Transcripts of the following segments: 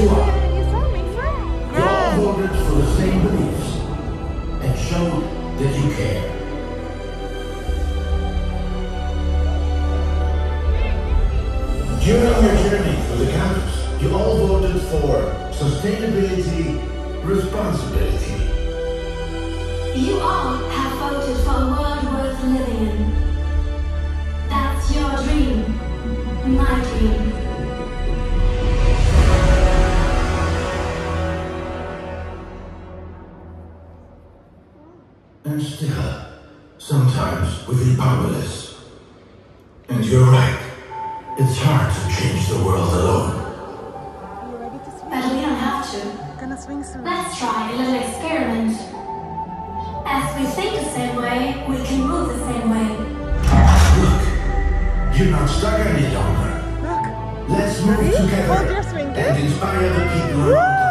you are. You saw me, sir. You all voted for the same beliefs and showed that you care. During your journey through the campus, you all voted for sustainability, responsibility. You all have voted for a world worth living in. And still, sometimes we feel powerless. And you're right. It's hard to change the world alone. Are you ready to swing? But we don't have to. Gonna swing soon. Let's try a little experiment. As we think the same way, we can move the same way. Look, you're not stuck any longer. Look. Let's move Ready? together Hold your and inspire the people around us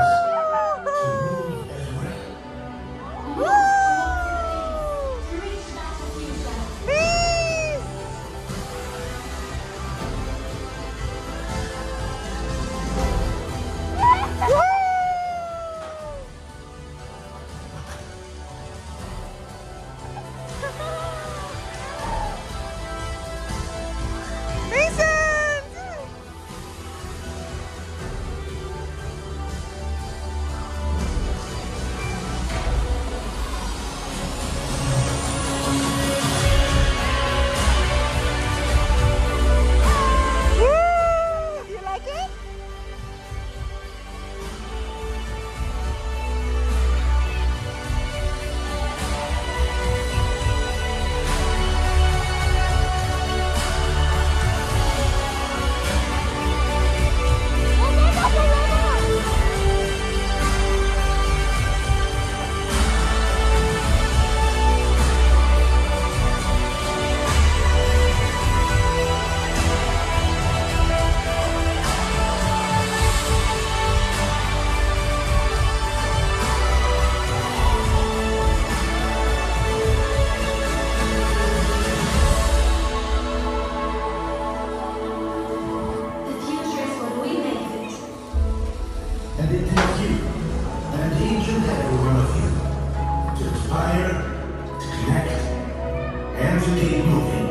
And it takes you and each and every one of you to inspire, to connect, and to keep moving.